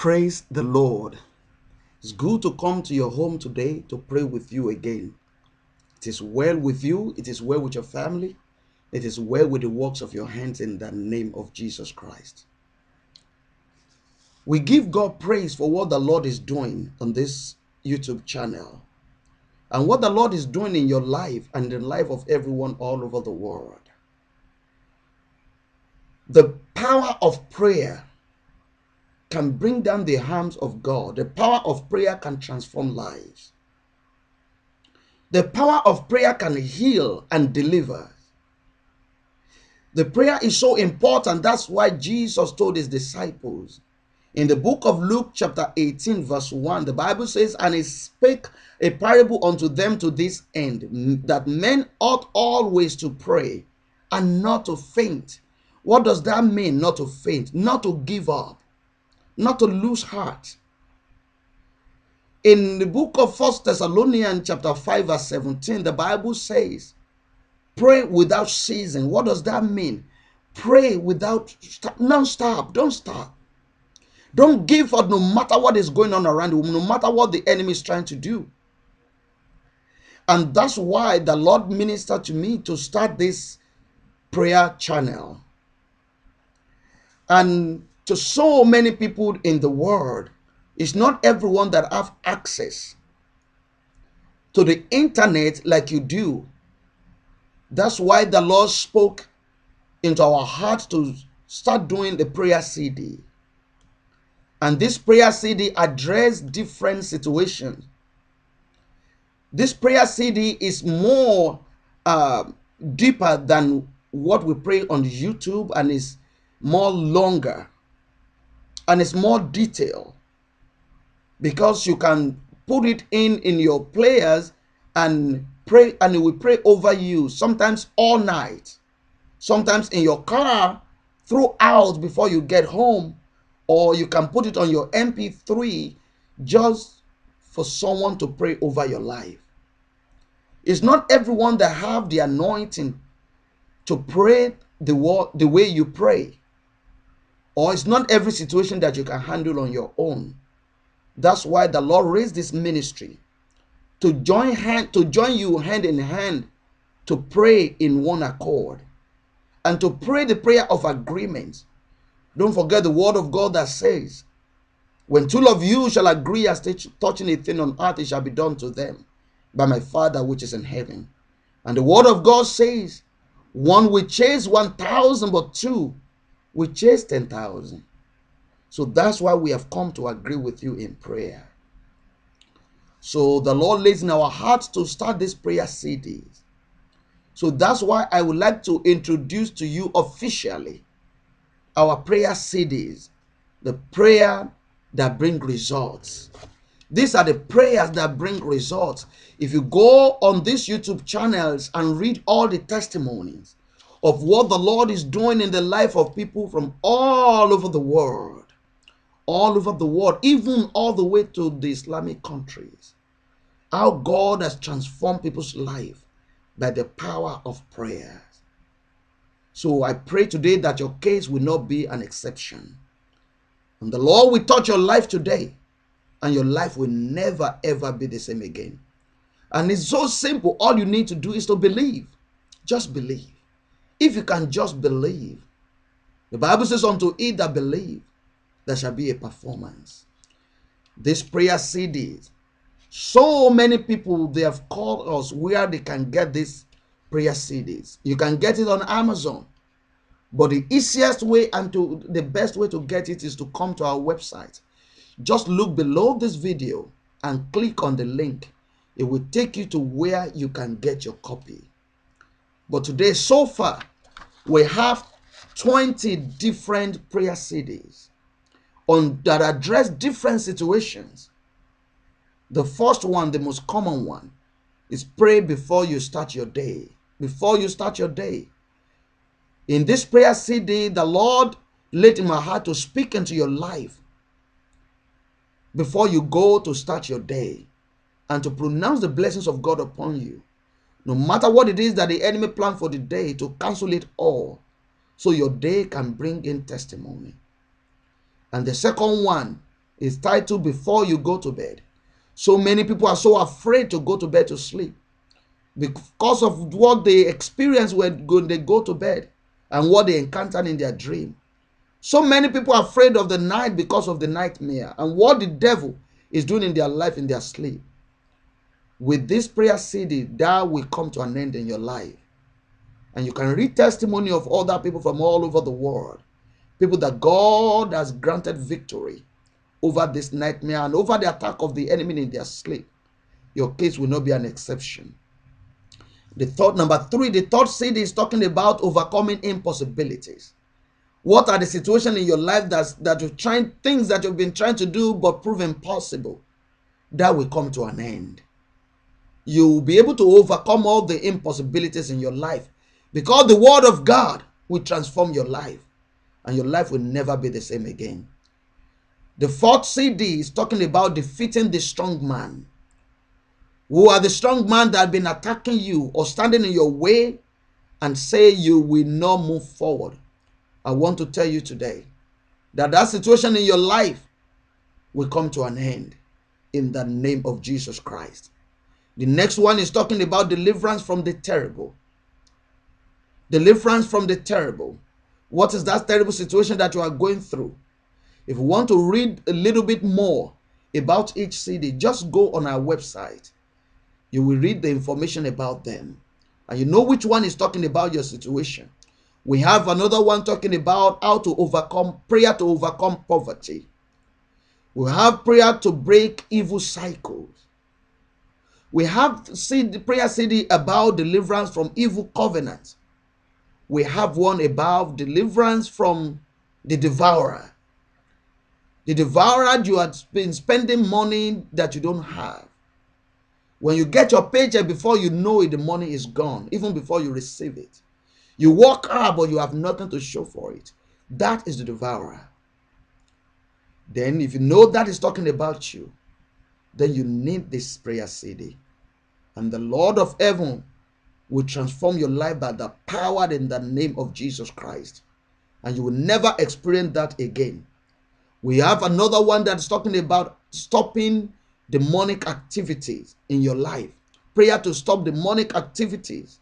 Praise the Lord. It's good to come to your home today to pray with you again. It is well with you, it is well with your family, it is well with the works of your hands in the name of Jesus Christ. We give God praise for what the Lord is doing on this YouTube channel and what the Lord is doing in your life and the life of everyone all over the world. The power of prayer can bring down the harms of God. The power of prayer can transform lives. The power of prayer can heal and deliver. The prayer is so important. That's why Jesus told his disciples in the book of Luke, chapter 18, verse 1, the Bible says, And he spake a parable unto them to this end, that men ought always to pray and not to faint. What does that mean, not to faint? Not to give up not to lose heart. In the book of First Thessalonians chapter 5 verse 17, the Bible says, pray without ceasing. What does that mean? Pray without non-stop. Don't stop. Don't give up no matter what is going on around you, no matter what the enemy is trying to do. And that's why the Lord ministered to me to start this prayer channel. And to so many people in the world, it's not everyone that have access to the internet like you do. That's why the Lord spoke into our heart to start doing the prayer CD. And this prayer CD address different situations. This prayer CD is more uh, deeper than what we pray on YouTube and is more longer and it's more detailed because you can put it in in your players and pray and it will pray over you sometimes all night sometimes in your car throughout before you get home or you can put it on your mp3 just for someone to pray over your life. It's not everyone that have the anointing to pray the, word, the way you pray or it's not every situation that you can handle on your own. That's why the Lord raised this ministry to join hand to join you hand in hand to pray in one accord and to pray the prayer of agreement. Don't forget the word of God that says, When two of you shall agree as touching a thing on earth, it shall be done to them by my Father which is in heaven. And the word of God says, One will chase one thousand, but two we chase 10,000. So that's why we have come to agree with you in prayer. So the Lord lays in our hearts to start this prayer series. So that's why I would like to introduce to you officially our prayer series, the prayer that bring results. These are the prayers that bring results. If you go on these YouTube channels and read all the testimonies, of what the Lord is doing in the life of people from all over the world. All over the world, even all the way to the Islamic countries. How God has transformed people's life by the power of prayer. So I pray today that your case will not be an exception. And the Lord will touch your life today, and your life will never ever be the same again. And it's so simple. All you need to do is to believe. Just believe. If you can just believe, the Bible says, Unto he that believe, there shall be a performance. This prayer CD, so many people they have called us where they can get this prayer CDs. You can get it on Amazon. But the easiest way and to the best way to get it is to come to our website. Just look below this video and click on the link. It will take you to where you can get your copy. But today, so far, we have 20 different prayer CDs on that address different situations. The first one, the most common one, is pray before you start your day. Before you start your day. In this prayer CD, the Lord laid in my heart to speak into your life before you go to start your day and to pronounce the blessings of God upon you. No matter what it is that the enemy planned for the day, to cancel it all so your day can bring in testimony. And the second one is titled Before You Go to Bed. So many people are so afraid to go to bed to sleep because of what they experience when they go to bed and what they encounter in their dream. So many people are afraid of the night because of the nightmare and what the devil is doing in their life in their sleep. With this prayer CD, that will come to an end in your life. And you can read testimony of other people from all over the world. People that God has granted victory over this nightmare and over the attack of the enemy in their sleep. Your case will not be an exception. The third, number three, the third CD is talking about overcoming impossibilities. What are the situations in your life that's, that you're trying, things that you've been trying to do but prove impossible? That will come to an end. You will be able to overcome all the impossibilities in your life because the word of God will transform your life and your life will never be the same again. The fourth CD is talking about defeating the strong man. Who are the strong man that have been attacking you or standing in your way and say you will not move forward. I want to tell you today that that situation in your life will come to an end in the name of Jesus Christ. The next one is talking about deliverance from the terrible. Deliverance from the terrible. What is that terrible situation that you are going through? If you want to read a little bit more about each CD, just go on our website. You will read the information about them. And you know which one is talking about your situation. We have another one talking about how to overcome prayer to overcome poverty. We have prayer to break evil cycles. We have see the prayer CD about deliverance from evil covenants. We have one about deliverance from the devourer. The devourer you have been spending money that you don't have. When you get your paycheck before you know it, the money is gone, even before you receive it. You work hard, but you have nothing to show for it. That is the devourer. Then, if you know that is talking about you, then you need this prayer CD. And the Lord of heaven will transform your life by the power in the name of Jesus Christ. And you will never experience that again. We have another one that's talking about stopping demonic activities in your life. Prayer to stop demonic activities.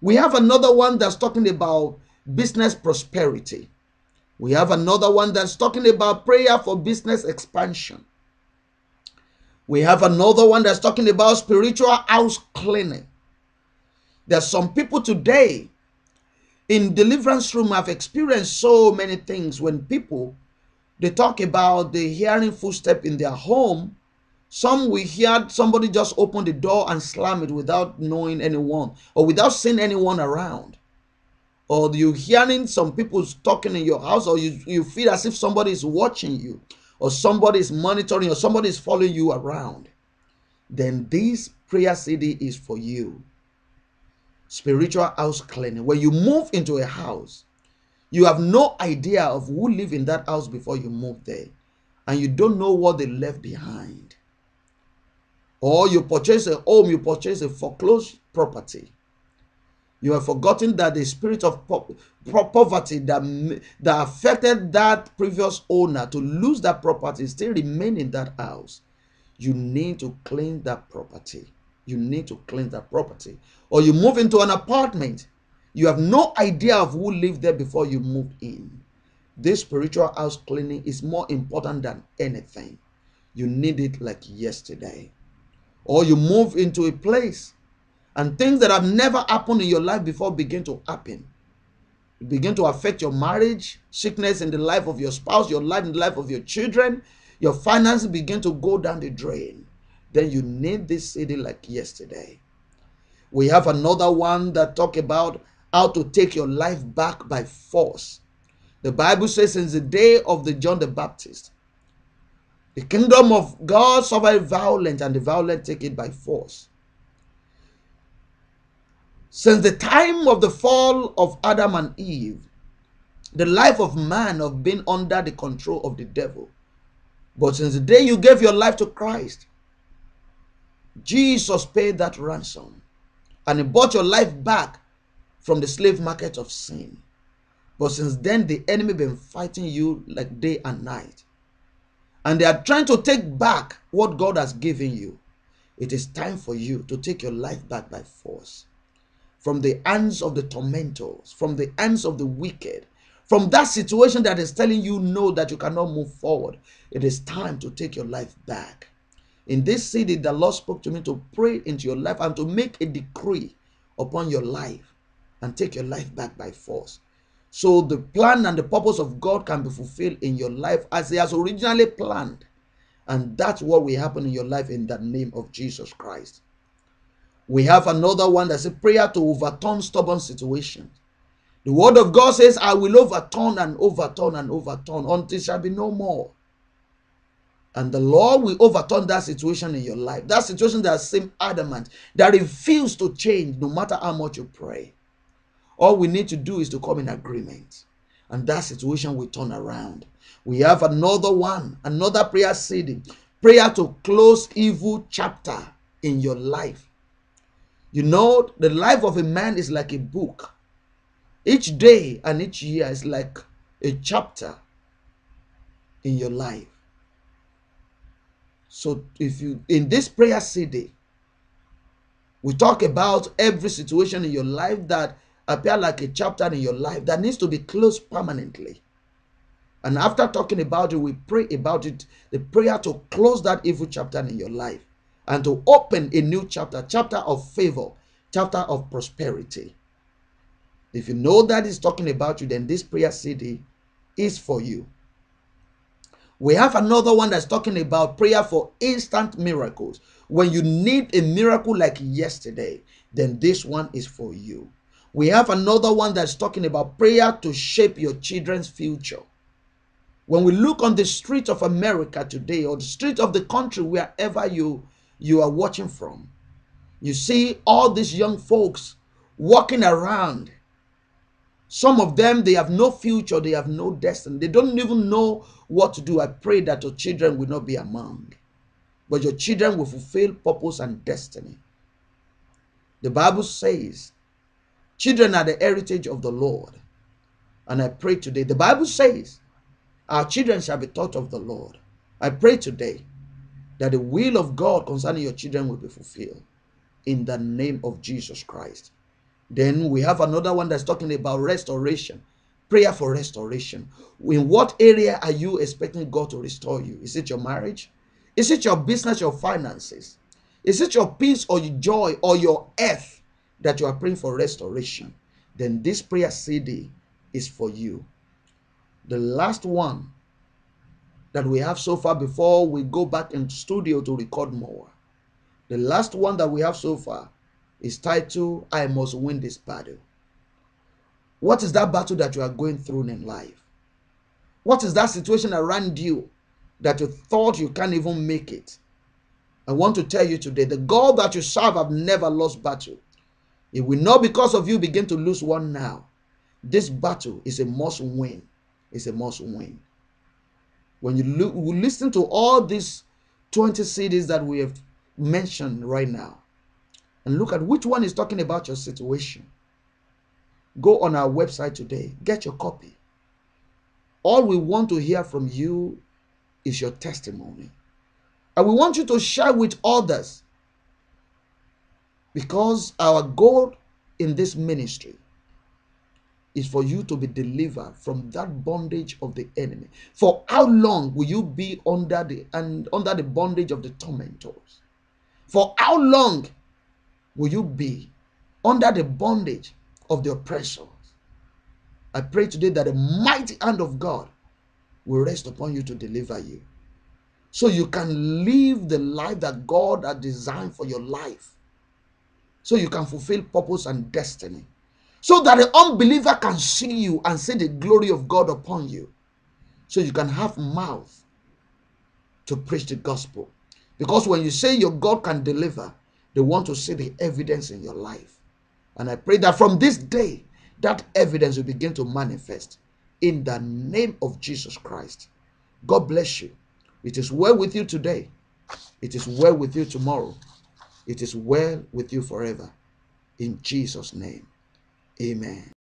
We have another one that's talking about business prosperity. We have another one that's talking about prayer for business expansion. We have another one that's talking about spiritual house cleaning. There's some people today in deliverance room have experienced so many things when people they talk about the hearing footstep in their home some we hear somebody just open the door and slam it without knowing anyone or without seeing anyone around. Or you hearing some people talking in your house, or you, you feel as if somebody is watching you, or somebody is monitoring, or somebody is following you around. Then this prayer CD is for you. Spiritual house cleaning. When you move into a house, you have no idea of who live in that house before you move there, and you don't know what they left behind or you purchase a home, you purchase a foreclosed property. You have forgotten that the spirit of po poverty that, that affected that previous owner to lose that property still remain in that house. You need to clean that property. You need to clean that property. Or you move into an apartment. You have no idea of who lived there before you moved in. This spiritual house cleaning is more important than anything. You need it like yesterday or you move into a place and things that have never happened in your life before begin to happen. It begin to affect your marriage sickness in the life of your spouse your life in the life of your children. Your finances begin to go down the drain. Then you need this CD like yesterday. We have another one that talk about how to take your life back by force. The bible says since the day of the john the baptist the kingdom of God suffered violence, and the violent take it by force. Since the time of the fall of Adam and Eve, the life of man have been under the control of the devil. But since the day you gave your life to Christ, Jesus paid that ransom and he bought your life back from the slave market of sin. But since then, the enemy been fighting you like day and night. and they are trying to take back what God has given you, it is time for you to take your life back by force from the hands of the tormentors, from the hands of the wicked, from that situation that is telling you no, that you cannot move forward. It is time to take your life back. In this CD, the Lord spoke to me to pray into your life and to make a decree upon your life and take your life back by force. So the plan and the purpose of God can be fulfilled in your life as He has originally planned. And that's what will happen in your life in the name of Jesus Christ. We have another one that's a prayer to overturn stubborn situations. The word of God says, I will overturn and overturn and overturn until shall be no more. And the Lord will overturn that situation in your life. That situation that seems adamant, that refused to change no matter how much you pray. All we need to do is to come in agreement. And that situation will turn around. We have another one, another prayer CD. Prayer to close evil chapter in your life. You know, the life of a man is like a book. Each day and each year is like a chapter in your life. So if you in this prayer CD, we talk about every situation in your life that appear like a chapter in your life that needs to be closed permanently. And after talking about it, we pray about it, the prayer to close that evil chapter in your life and to open a new chapter, chapter of favor, chapter of prosperity. If you know that is talking about you, then this prayer CD is for you. We have another one that's talking about prayer for instant miracles. When you need a miracle like yesterday, then this one is for you. We have another one that's talking about prayer to shape your children's future. When we look on the street of America today or the street of the country wherever you you are watching from, you see all these young folks walking around. Some of them they have no future, they have no destiny. They don't even know what to do. I pray that your children will not be among, but your children will fulfill purpose and destiny. The Bible says Children are the heritage of the Lord. And I pray today, the Bible says, our children shall be taught of the Lord. I pray today that the will of God concerning your children will be fulfilled in the name of Jesus Christ. Then we have another one that's talking about restoration, prayer for restoration. In what area are you expecting God to restore you? Is it your marriage? Is it your business, your finances? Is it your peace or your joy or your earth? that you are praying for restoration, then this prayer CD is for you. The last one that we have so far before we go back in studio to record more. The last one that we have so far is titled I Must Win This Battle. What is that battle that you are going through in life? What is that situation around you that you thought you can't even make it? I want to tell you today the God that you serve have never lost battle. It will not because of you begin to lose one now. This battle is a must win. It's a must win. When you look, listen to all these 20 CDs that we have mentioned right now, and look at which one is talking about your situation. Go on our website today, get your copy. All we want to hear from you is your testimony. And we want you to share with others because our goal in this ministry is for you to be delivered from that bondage of the enemy. For how long will you be under the and under the bondage of the tormentors? For how long will you be under the bondage of the oppressors? I pray today that the mighty hand of God will rest upon you to deliver you. So you can live the life that God has designed for your life so you can fulfill purpose and destiny. So that the unbeliever can see you and see the glory of God upon you. So you can have mouth to preach the gospel. Because when you say your God can deliver, they want to see the evidence in your life. And I pray that from this day, that evidence will begin to manifest in the name of Jesus Christ. God bless you. It is well with you today. It is well with you tomorrow. It is well with you forever. In Jesus' name, amen.